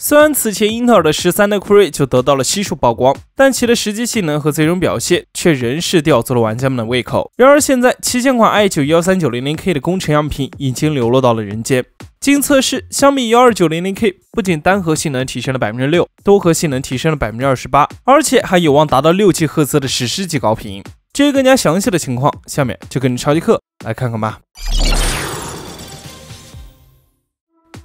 虽然此前英特尔的十三代酷睿就得到了悉数曝光，但其的实际性能和最终表现却仍是吊足了玩家们的胃口。然而现在旗舰款 i 九幺三九零零 K 的工程样品已经流落到了人间。经测试，相比幺二九零零 K，不仅单核性能提升了百分之六，多核性能提升了百分之二十八，而且还有望达到六 G 赫兹的史诗级高频。至于更加详细的情况，下面就跟着超级课来看看吧。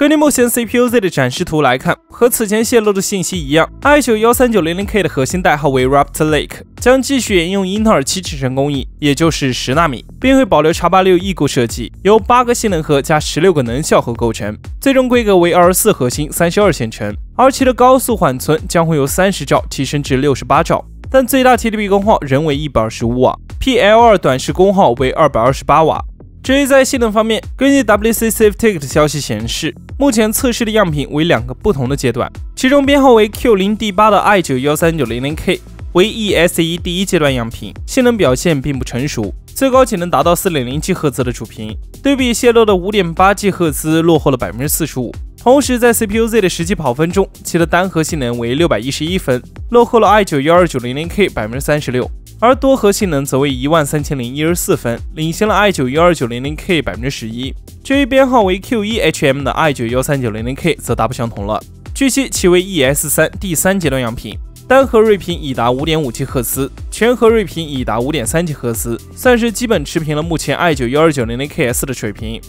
根据目前 CPU-Z 的展示图来看，和此前泄露的信息一样，i9 13900K 的核心代号为 Raptor Lake，将继续沿用英特尔七制程工艺，也就是十纳米，并会保留 X86 异构设计，由八个性能核加十六个能效核构成，最终规格为二十四核心，三十二线程，而其的高速缓存将会由三十兆提升至六十八兆，但最大 TDP 功耗仍为一百二十五瓦，PL2 短时功耗为二百二十八瓦。至于在性能方面，根据 WC SafeTech 的消息显示，目前测试的样品为两个不同的阶段，其中编号为 Q0D8 的 i9-13900K 为 ESE 第一阶段样品，性能表现并不成熟，最高仅能达到 4.0G 赫兹的主频，对比泄露的 5.8G 赫兹落后了百分之四十五。同时，在 CPU-Z 的实际跑分中，其的单核性能为六百一十一分，落后了 i9-12900K 百分之三十六。而多核性能则为一万三千零一十四分，领先了 i 九幺二九零零 K 百分之十一。至于编号为 Q 一 HM 的 i 九幺三九零零 K 则大不相同了。据悉，其为 ES 三第三阶段样品，单核睿频已达五点五 G 赫兹，全核睿频已达五点三 G 赫兹，算是基本持平了目前 i 九幺二九零零 KS 的水平。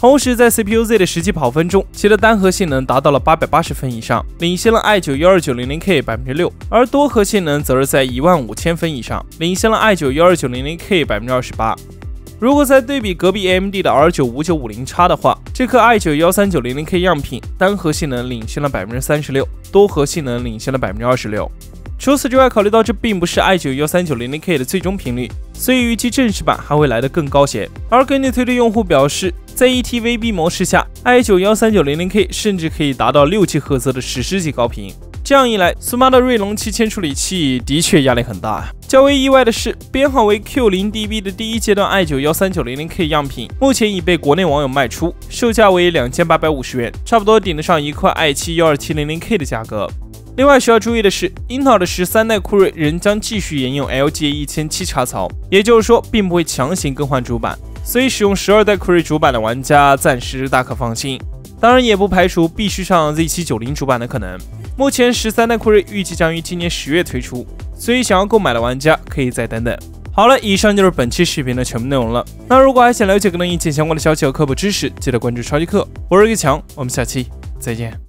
同时，在 CPU-Z 的实际跑分中，其的单核性能达到了八百八十分以上，领先了 i 九幺二九零零 K 百分之六；而多核性能则是在一万五千分以上，领先了 i 九幺二九零零 K 百分之二十八。如果再对比隔壁 AMD 的 R 九五九五零叉的话，这颗 i 九幺三九零零 K 样品单核性能领先了百分之三十六，多核性能领先了百分之二十六。除此之外，考虑到这并不是 i 九幺三九零零 K 的最终频率，所以预计正式版还会来得更高些。而根据推特用户表示，在 eTVB 模式下，i 九幺三九零零 K 甚至可以达到六 G 赫兹的史诗级高频。这样一来，苏妈的锐龙七千处理器的确压力很大。较为意外的是，编号为 Q 零 DB 的第一阶段 i 九幺三九零零 K 样品，目前已被国内网友卖出，售价为两千八百五十元，差不多顶得上一块 i 七幺二七零零 K 的价格。另外需要注意的是，英特尔的十三代酷睿仍将继续沿用 LGA 一千七插槽，也就是说，并不会强行更换主板。所以使用十二代酷睿主板的玩家暂时大可放心，当然也不排除必须上 Z 七九零主板的可能。目前十三代酷睿预计将于今年十月推出，所以想要购买的玩家可以再等等。好了，以上就是本期视频的全部内容了。那如果还想了解更多硬件相关的消息和科普知识，记得关注超级课，我是一个强，我们下期再见。